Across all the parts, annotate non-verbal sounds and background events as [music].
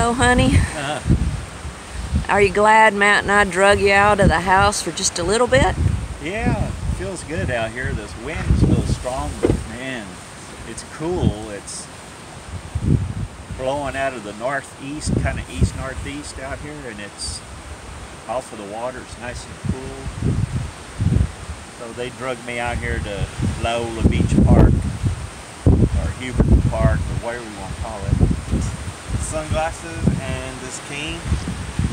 So, honey, Uh, are you glad Matt and I drug you out of the house for just a little bit? yeah, it feels good out here. This wind's a little strong, but man, it's cool. It's blowing out of the northeast, kind of east northeast out here, and it's off of the water. It's nice and cool. So they drugged me out here to Loyola Beach Park or Hubert Park or whatever you want to call it. Sunglasses and this cane.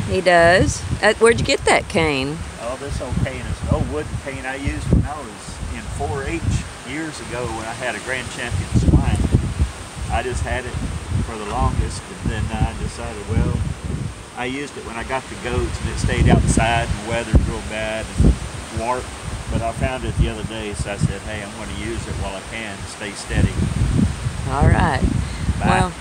He does. Uh, where'd you get that cane? Oh, this old cane is an old wooden cane I used when I was in 4-H years ago when I had a grand champion swine. I just had it for the longest, and then I decided, well, I used it when I got the goats, and it stayed outside, and the weather's real bad, and warped. But I found it the other day, so I said, hey, I'm going to use it while I can stay steady. All right. Bye. Well,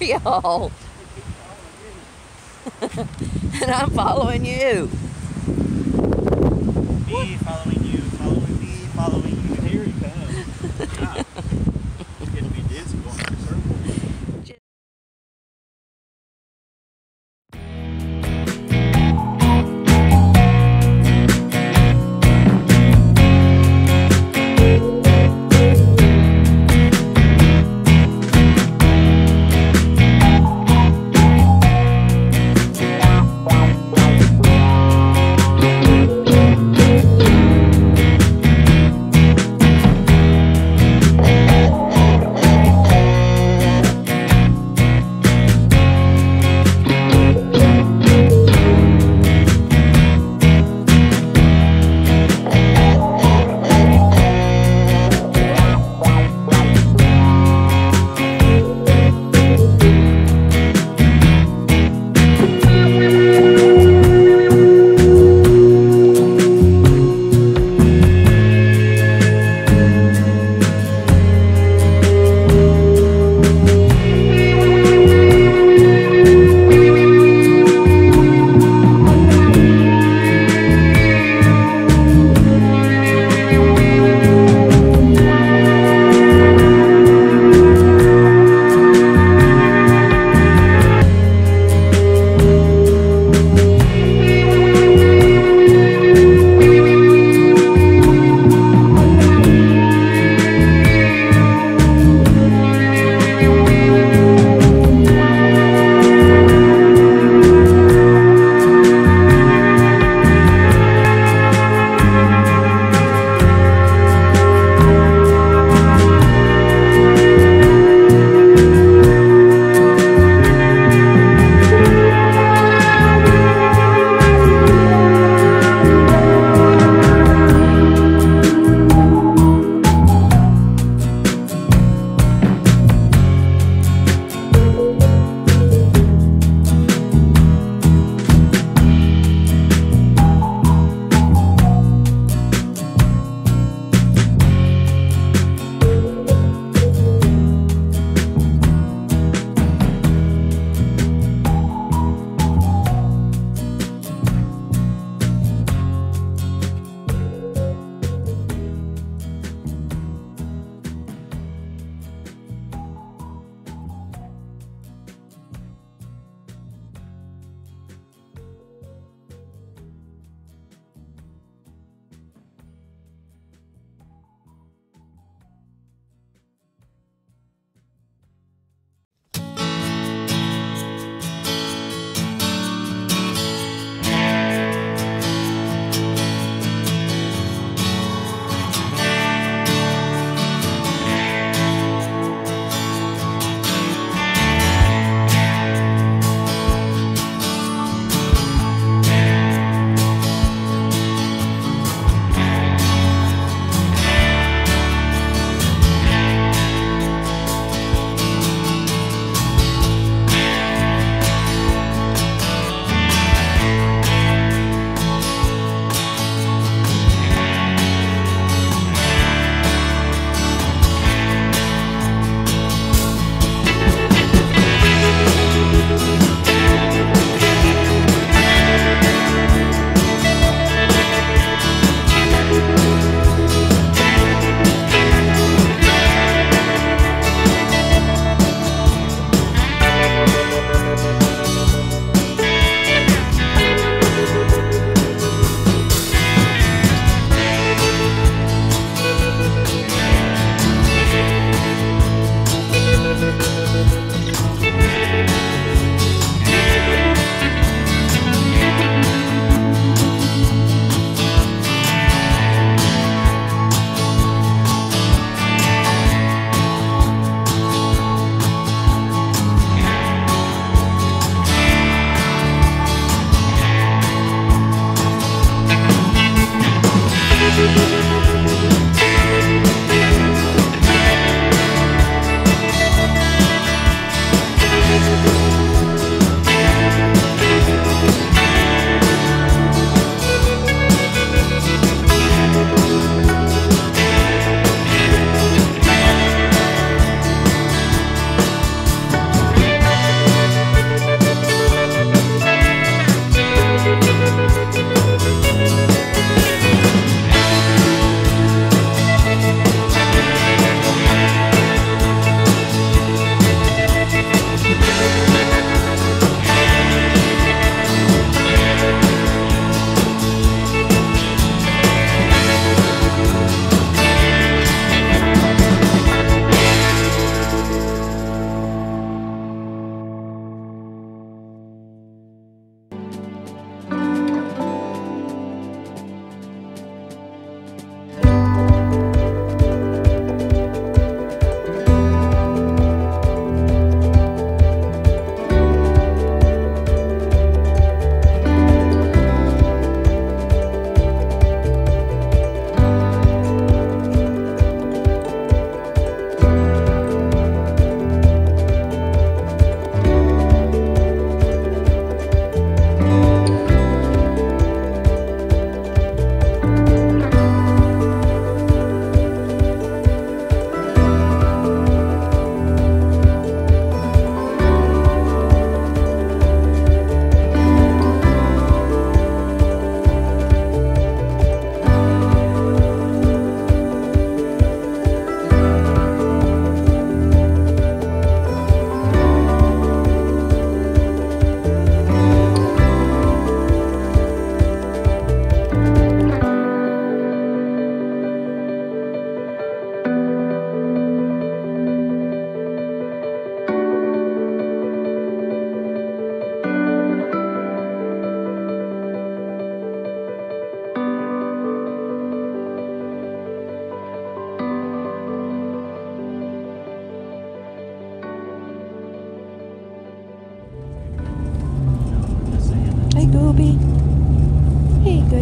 y'all? [laughs] and I'm following you. Me following you, following me, following you. Here he comes.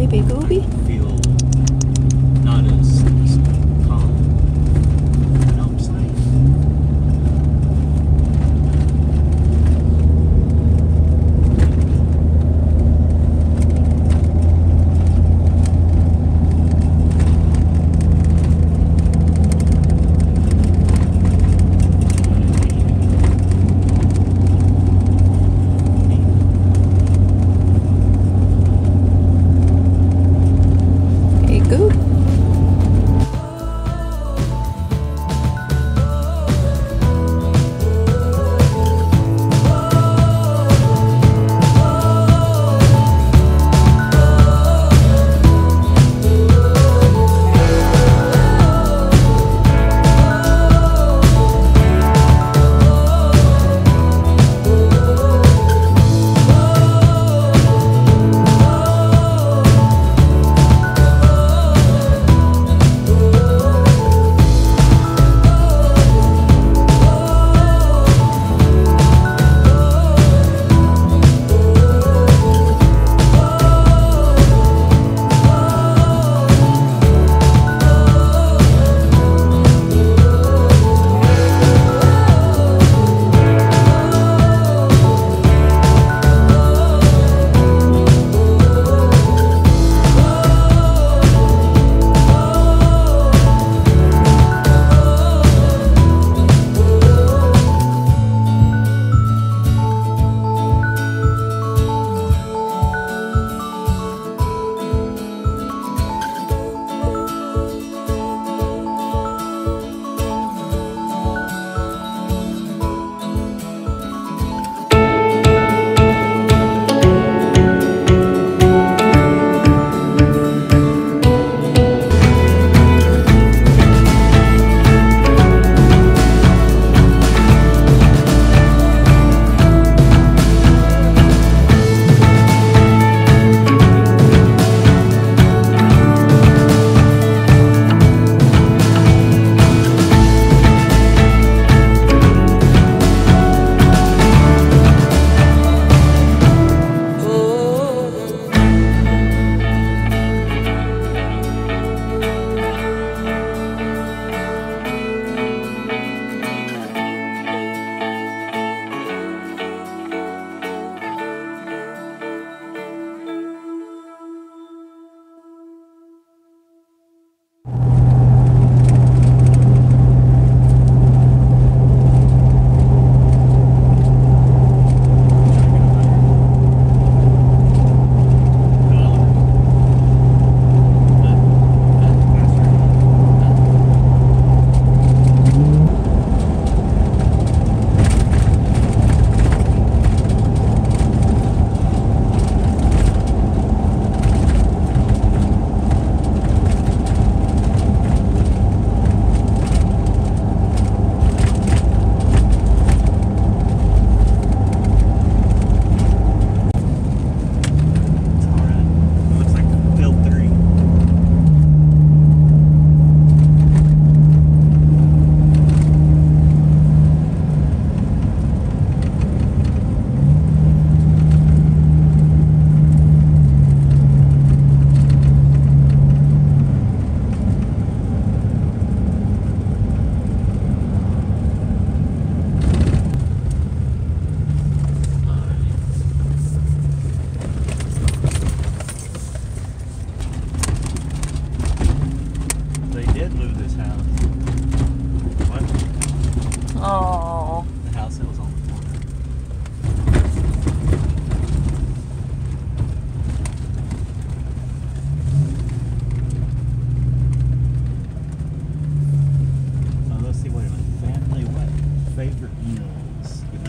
Baby Gooby.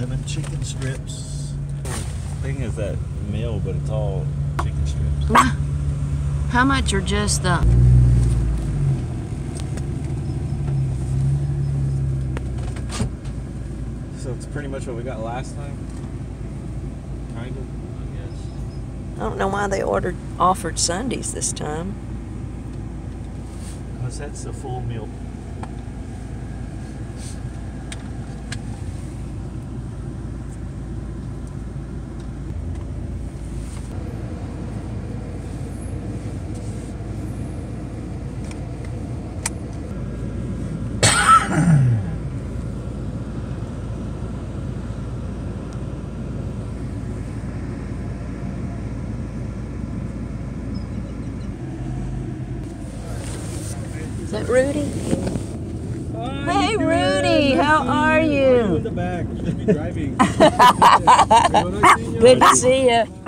Meals? 11 chicken strips. Thing is that meal, but it's all chicken strips. How much are just the So it's pretty much what we got last time? Kind of, I guess. I don't know why they ordered offered Sundays this time. Because that's a full meal. Is that Rudy? Hey, you doing? Rudy, Good how to see are you? you? Are you in the back? You should be driving. [laughs] Everyone, I see you. Good to see you.